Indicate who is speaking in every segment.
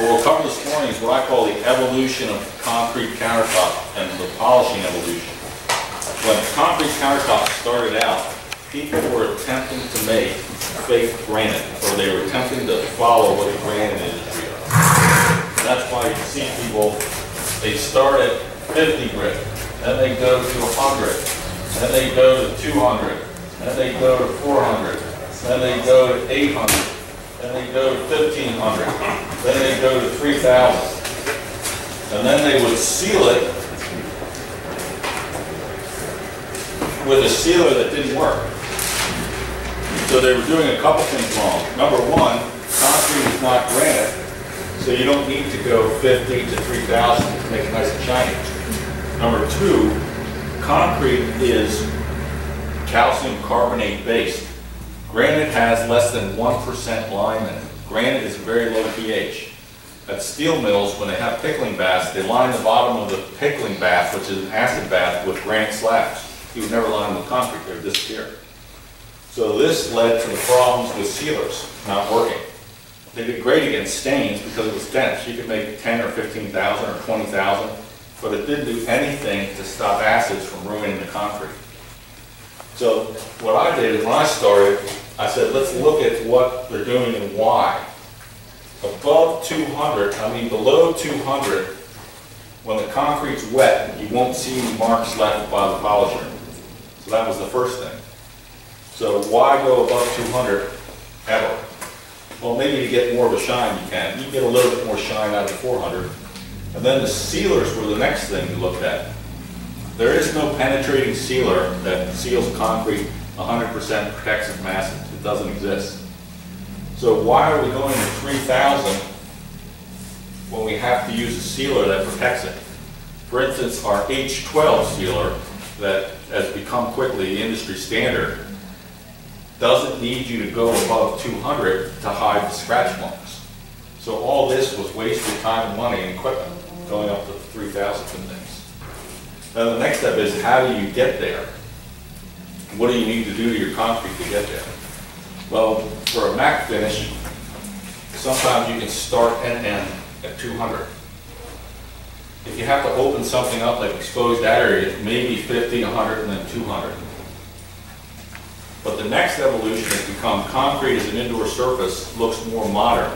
Speaker 1: What we'll cover this morning is what I call the evolution of concrete countertop and the polishing evolution. When concrete countertops started out, people were attempting to make fake granite, or they were attempting to follow what the granite industry does. That's why you see people, they start at 50 grit, then they go to 100, then they go to 200, then they go to 400, then they go to 800, then they go to 1500, then they go to 3000. And then they would seal it with a sealer that didn't work. So they were doing a couple things wrong. Number one, concrete is not granite, so you don't need to go 50 to 3,000 to make it nice and shiny. Number two, concrete is calcium carbonate based. Granite has less than 1% lime in it. Granite is very low pH. At steel mills, when they have pickling baths, they line the bottom of the pickling bath, which is an acid bath, with granite slabs. You would never line them with concrete, they would disappear. So this led to the problems with sealers not working. They did great against stains because it was dense. You could make 10 or 15,000 or 20,000, but it didn't do anything to stop acids from ruining the concrete. So what I did is when I started, I said, let's look at what they're doing and why. Above 200, I mean below 200, when the concrete's wet, you won't see any marks left by the polisher. So that was the first thing. So why go above 200 ever? Well, maybe to get more of a shine you can. You get a little bit more shine out of 400. And then the sealers were the next thing we looked at. There is no penetrating sealer that seals concrete 100% protects it from. It doesn't exist. So why are we going to 3,000 when we have to use a sealer that protects it? For instance, our H12 sealer that has become quickly the industry standard doesn't need you to go above 200 to hide the scratch marks. So all this was wasted time and money and equipment going up to 3,000 and things. Now the next step is how do you get there? What do you need to do to your concrete to get there? Well, for a MAC finish, sometimes you can start and end at 200. If you have to open something up like exposed area, maybe 50, 100, and then 200. But the next evolution has become concrete as an indoor surface looks more modern.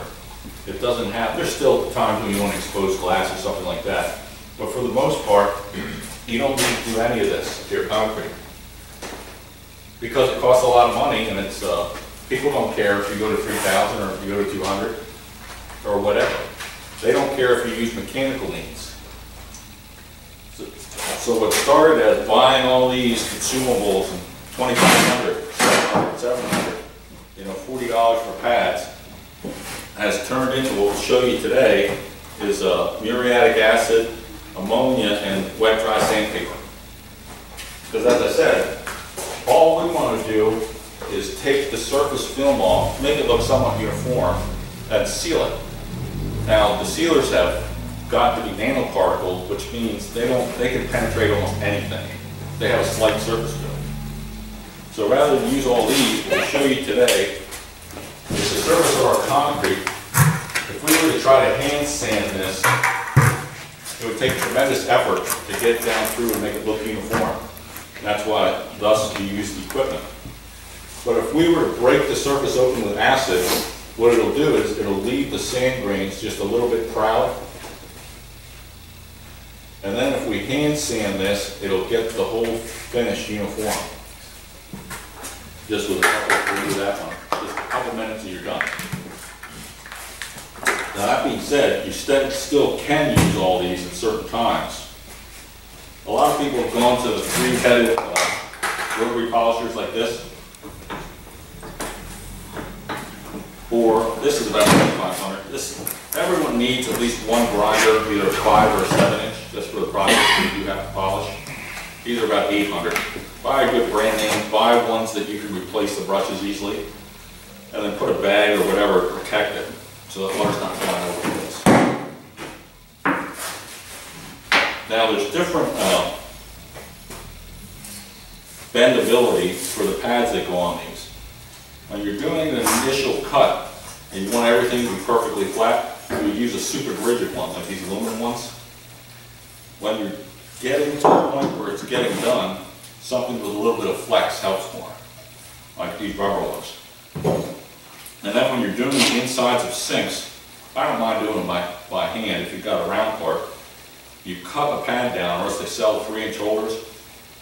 Speaker 1: It doesn't have, there's still times when you want to expose glass or something like that. But for the most part, you don't need to do any of this to your concrete. Because it costs a lot of money and it's, uh, people don't care if you go to 3,000 or if you go to 200 or whatever. They don't care if you use mechanical means. So, so what started as buying all these consumables and 2,500 700, you know, $40 for pads, has turned into what we'll show you today is uh, muriatic acid, ammonia, and wet dry sandpaper. Because as I said, all we want to do is take the surface film off, make it look somewhat uniform, and seal it. Now, the sealers have got to be nanoparticles, which means they don't they can penetrate almost anything. They have a slight surface film. So rather than use all these, we'll show you today is the surface of our concrete. If we were to try to hand sand this, it would take tremendous effort to get down through and make it look uniform. And that's why, thus, we use the equipment. But if we were to break the surface open with acid, what it'll do is it'll leave the sand grains just a little bit proud. And then if we hand sand this, it'll get the whole finish uniform just with a couple, we'll do that one, just a couple minutes and you're done. Now, that being said, you st still can use all these at certain times. A lot of people have gone to the three-headed uh, rotary polishers like this. Or, this is about 2500 This, everyone needs at least one grinder, either five or seven inch, just for the project you have to polish. These are about 800 Buy a good brand name, buy ones that you can replace the brushes easily, and then put a bag or whatever to protect it, so that water's not over. Now there's different uh, bendability for the pads that go on these. When you're doing an initial cut, and you want everything to be perfectly flat, you use a super rigid one, like these aluminum ones. When you're getting to the point where it's getting done, something with a little bit of flex helps more, like these rubber ones. And then when you're doing the insides of sinks, I don't mind doing them by, by hand if you've got a round part. You cut a pad down, or else they sell three inch holders.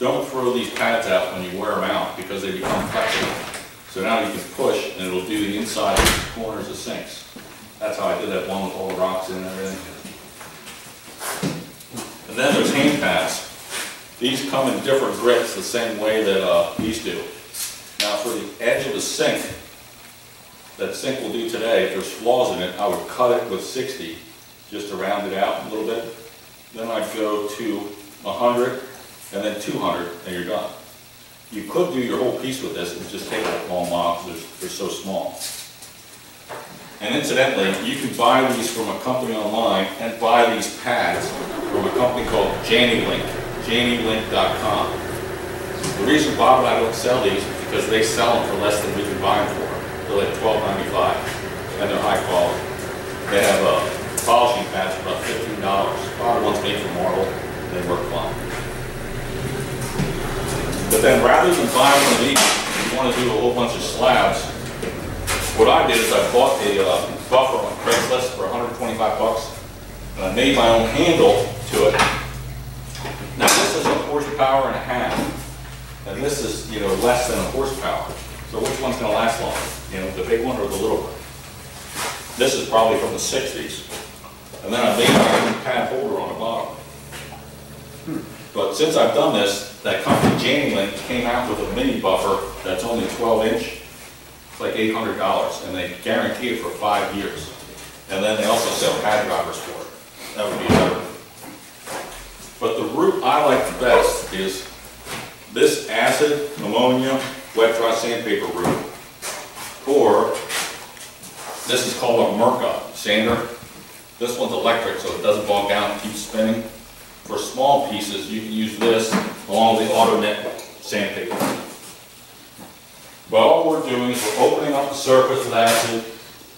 Speaker 1: Don't throw these pads out when you wear them out because they become flexible. So now you can push and it'll do the inside corners of sinks. That's how I did that one with all the rocks in and everything. And then there's hand pads. These come in different grits, the same way that uh, these do. Now for the edge of the sink, that sink will do today, if there's flaws in it, I would cut it with 60, just to round it out a little bit. Then I'd go to 100, and then 200, and you're done. You could do your whole piece with this, and just take long while, because they're, they're so small. And incidentally, you can buy these from a company online and buy these pads from a company called JannyLink, jannylink.com. The reason Bob and I don't sell these is because they sell them for less than we can buy them for. They're like twelve ninety-five, and they're high quality. They have, a polishing pads for about fifteen dollars. One's made from marble, they work fine. But then rather than buy one of these, if you wanna do a whole bunch of slabs, what I did is I bought a uh, buffer on Craigslist for hundred and twenty-five bucks, and I made my own handle to it. Now, this is a horsepower and a half, and this is, you know, less than a horsepower. So which one's gonna last longer, you know, the big one or the little one? This is probably from the sixties. And then I made my own pad holder on the bottom. But since I've done this, that company Janilink came out with a mini buffer that's only twelve inch. It's like eight hundred dollars, and they guarantee it for five years. And then they also sell pad drivers for it. That would be another. But the route I like the best is this acid, ammonia, wet dry sandpaper route. Or, this is called a Mirka sander. This one's electric, so it doesn't bog down and keeps spinning. For small pieces, you can use this along with the AutoNet sandpaper. But all we're doing is we're opening up the surface with acid,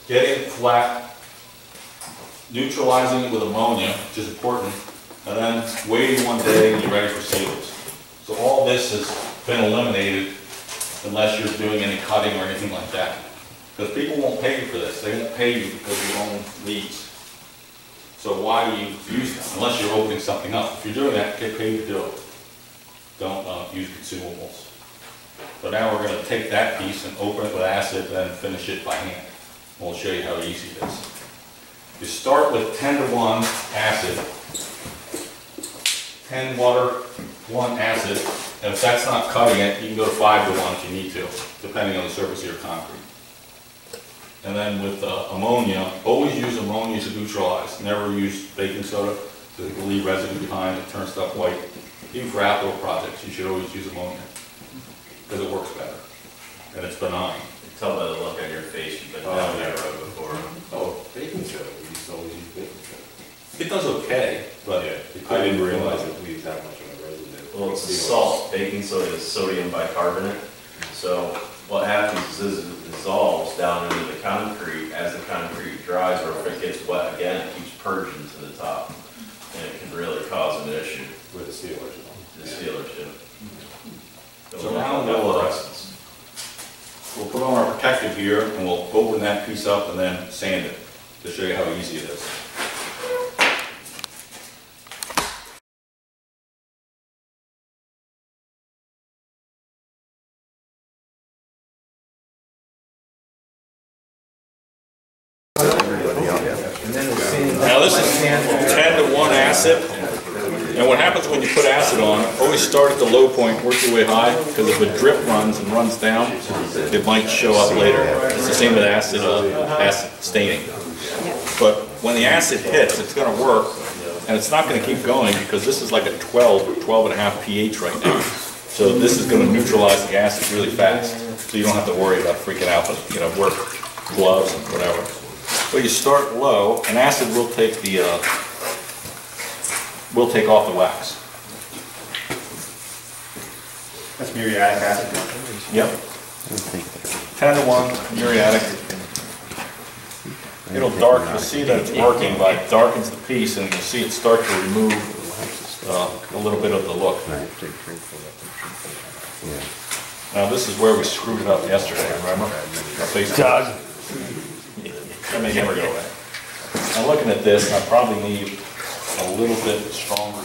Speaker 1: getting it flat, neutralizing it with ammonia, which is important, and then waiting one day and you're ready for sealers. So all this has been eliminated unless you're doing any cutting or anything like that. Because people won't pay you for this, they won't pay you because you own these. So why do you use them, unless you're opening something up? If you're doing that, get paid to do it. Don't uh, use consumables. So now we're gonna take that piece and open it with acid, and finish it by hand. We'll show you how easy it is. You start with ten to one acid, ten water, one acid, and if that's not cutting it, you can go to five to one if you need to, depending on the surface of your concrete. And then with uh, ammonia, always use ammonia to neutralize, never use baking soda, because it leave residue behind, and turn stuff white. Even for outdoor projects, you should always use ammonia, because it works better, and it's benign.
Speaker 2: Tell by the look on your face, you've been
Speaker 1: Oh,
Speaker 2: down
Speaker 1: yeah.
Speaker 2: that road before.
Speaker 3: Oh, baking soda, we used to always use baking soda.
Speaker 1: It does okay, but yeah,
Speaker 3: I didn't realize it leaves that much of a residue.
Speaker 2: Well, it's a salt, baking soda is sodium bicarbonate. So what happens is it dissolves down into the concrete as the concrete dries, or if it gets wet again, it keeps purging to the top. And it can really cause an issue,
Speaker 3: With the sealers.
Speaker 2: the sealer too.
Speaker 1: So now we'll, uh, we'll put on our protective gear, and we'll open that piece up and then sand it, to show you how easy it is. Now, this is ten to one acid, and what happens when you put acid on, always start at the low point, work your way high, because if a drip runs and runs down, it might show up later. It's the same with acid, uh, acid staining. But when the acid hits, it's gonna work, and it's not gonna keep going, because this is like a 12, 12 and a half pH right now. So this is gonna neutralize the acid really fast, so you don't have to worry about freaking out, but, you know, wear gloves and whatever. Well, you start low, and acid will take the, uh, will take off the wax.
Speaker 4: That's muriatic acid.
Speaker 1: Yep. Ten to one, muriatic. it'll dark, you'll see that it's working, but it darkens the piece, and you'll see it start to remove uh, a little bit of the look. Now, this is where we screwed it up yesterday, remember? Our face- That may never go away. Now, looking at this, and I probably need a little bit stronger.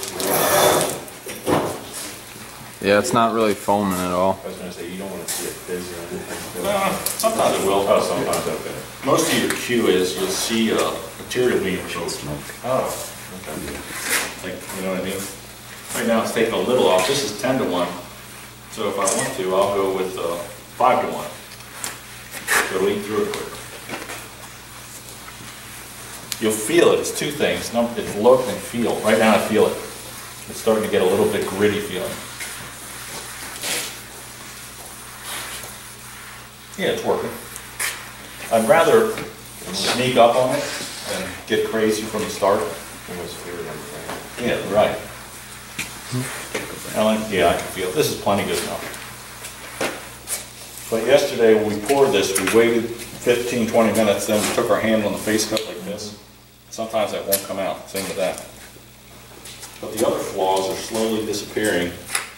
Speaker 5: Yeah, it's not really foaming at all.
Speaker 2: I was gonna say, you don't wanna see it fizz or anything.
Speaker 1: Uh, Sometimes it will.
Speaker 2: Oh, sometimes, okay.
Speaker 1: Most of your cue is you'll see uh, material being choked.
Speaker 2: Oh, okay.
Speaker 1: Like, you know what I mean? Right now, it's taking a little off, this is ten to one, so if I want to, I'll go with uh, five to one. So it'll eat through it quick. You'll feel it, it's two things, it's look and feel, right now I feel it. It's starting to get a little bit gritty feeling. Yeah, it's working. I'd rather sneak up on it than get crazy from the start.
Speaker 2: Almost fear number, right?
Speaker 1: Yeah, right. Ellen, yeah, I can feel, it. this is plenty good enough. But yesterday, when we poured this, we waited 15, 20 minutes, then we took our hand on the face cup. Sometimes that won't come out, same with that. But the other flaws are slowly disappearing.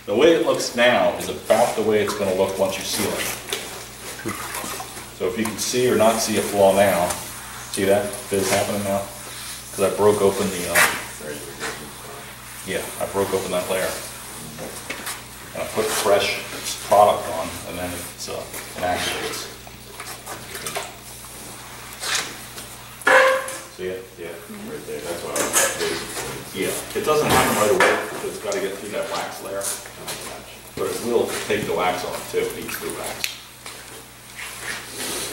Speaker 1: The way it looks now is about the way it's gonna look once you seal it. So if you can see or not see a flaw now, see that, fizz happening now? Because I broke open the, uh, yeah, I broke open that layer. And I put fresh product on, and then it's, uh, it activates. See it?
Speaker 2: Yeah, right there, that's why I was basically.
Speaker 1: Yeah. It doesn't happen right away, it's gotta get through that wax layer, but it will take the wax off too, it eats through wax.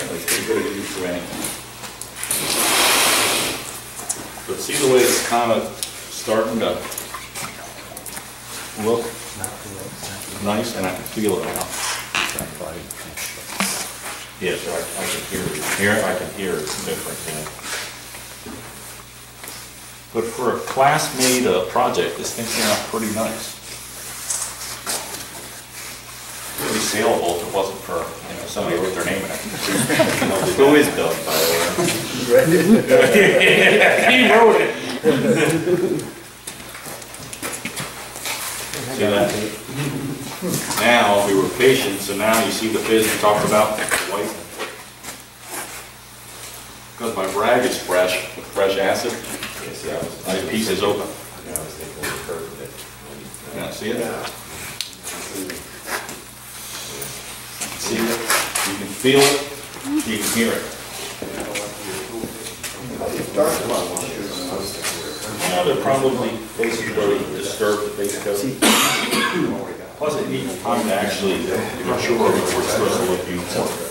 Speaker 1: It's pretty good at eating for anything. But see the way it's kind of starting to look nice, and I can feel it now. Yes,
Speaker 2: So I, I can hear it.
Speaker 1: Hear it?
Speaker 2: I can hear it's different, yeah.
Speaker 1: But for a class-made uh, project, this thing came out pretty nice. Really saleable if it wasn't for, you know, somebody wrote their name in it.
Speaker 2: Who is Doug, by the way?
Speaker 1: He wrote it. See that? Now, we were patient, so now you see the fizz we talked about, white. Because my rag is fresh, with fresh acid,
Speaker 2: Yeah, uh, see, I was,
Speaker 1: my piece is open.
Speaker 2: I was thinking the curve of it.
Speaker 1: Yeah, see it? See it? You can feel it, you can hear it. Now they're probably basically disturbed the base coat. Plus it needs time to actually mature before it's supposed to look uniform.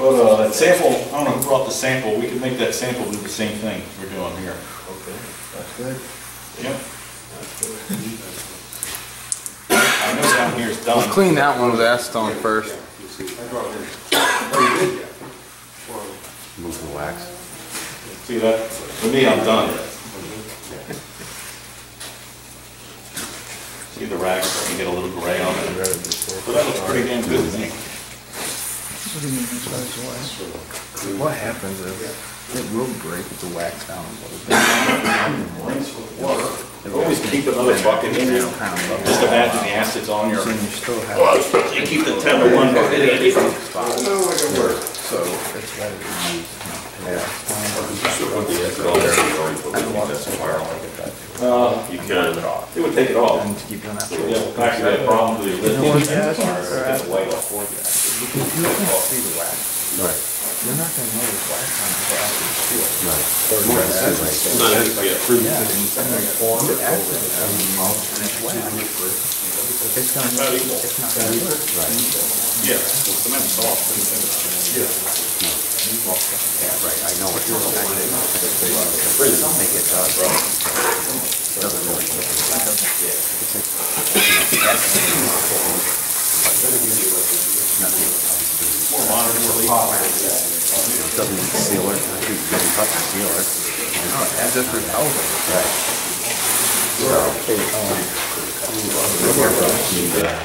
Speaker 1: But, uh, that sample, I don't know who brought the sample, we can make that sample do the same thing we're doing here. Okay, that's good. Yep. I know down here is done.
Speaker 5: Clean that one with acetone first.
Speaker 3: Move the wax.
Speaker 1: See that? For me, I'm done. See the rag starting to get a little gray on it? But that looks pretty damn good to me.
Speaker 5: What happens is it will break the wax down a little bit.
Speaker 1: Always keep another bucket in there. Just imagine the acid's on your,
Speaker 5: And you still have,
Speaker 1: you keep the ten to one bucket in it.
Speaker 5: so it's better to use.
Speaker 1: Uh,
Speaker 2: You can,
Speaker 1: it would take it off.
Speaker 5: And to keep doing that.
Speaker 1: Yeah, actually, that problem with the
Speaker 5: No one
Speaker 1: lifting.
Speaker 5: has, or
Speaker 1: It's white off.
Speaker 5: You can't see the wax.
Speaker 3: Right.
Speaker 5: You're not gonna know there's wax on it until after you seal it.
Speaker 3: Right.
Speaker 5: Yeah, and then form it after it, and it's wax. It's gonna, it's not gonna work.
Speaker 1: Yeah, well, cement's soft.
Speaker 3: Yeah, Yeah, right, I know what you're saying. Some make it does. Doesn't really. It doesn't it, you can touch the sealer.
Speaker 5: No, it just repels it.
Speaker 3: Right.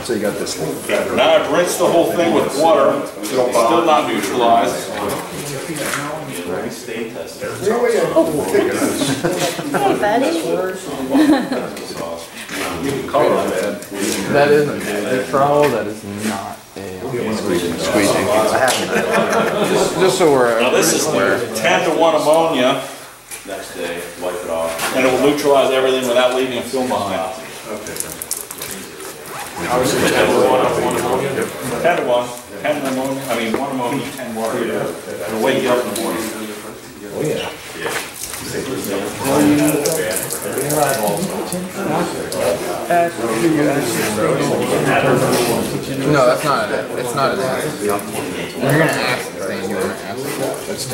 Speaker 3: So you got this thing.
Speaker 1: Now I've rinsed the whole thing with water, still not neutralized.
Speaker 6: Hey, buddy.
Speaker 5: That isn't a trowel, that is not a.
Speaker 3: Squeezing. I
Speaker 5: Just, just so we're.
Speaker 1: Now this is ten to one ammonia,
Speaker 2: Next day, wipe it off.
Speaker 1: and it will neutralize everything without leaving a film behind. Ten to one, ten ammonia, I mean, one ammonia, ten water. It'll wake you up in the morning.
Speaker 5: No, that's not it. It's not an acid. You're gonna acid thing, you're gonna acid. That's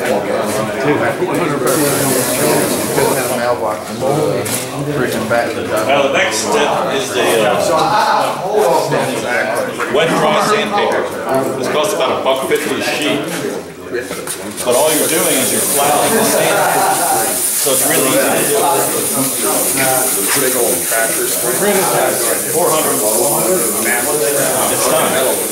Speaker 5: to the.
Speaker 1: Now, the next step is the, uh, wet dry sandpaper. This costs about a buck fifty a sheet. But all you're doing is you're flouring the sand. So it's really easy to do. Four hundred. It's done.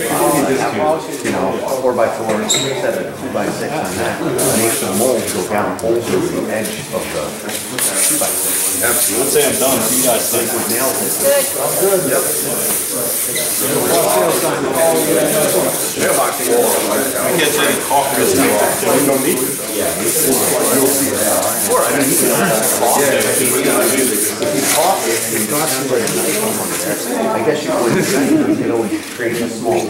Speaker 3: You know, four by four, instead of two by six on that, make the mold go down over the edge of the two by six.
Speaker 1: I'd say I'm done. You guys think?
Speaker 3: Nails it.
Speaker 1: I can't say coffee.
Speaker 3: I guess you would, you know, create a small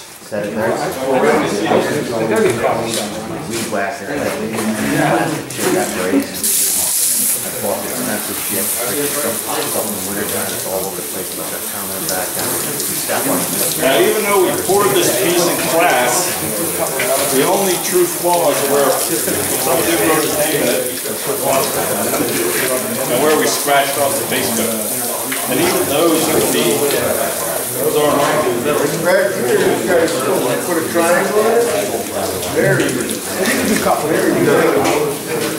Speaker 3: Set it there. Weed whacker. Shit got raised. I bought expensive shit. Something in the winter time, it's all over the place, but found it back down.
Speaker 1: Now, even though we poured this piece in class, the only true flaws were some did wrote his name in it. And where we scratched off the base coat. And even those would be, those do.
Speaker 6: You guys put a triangle in it? Very good. Very good.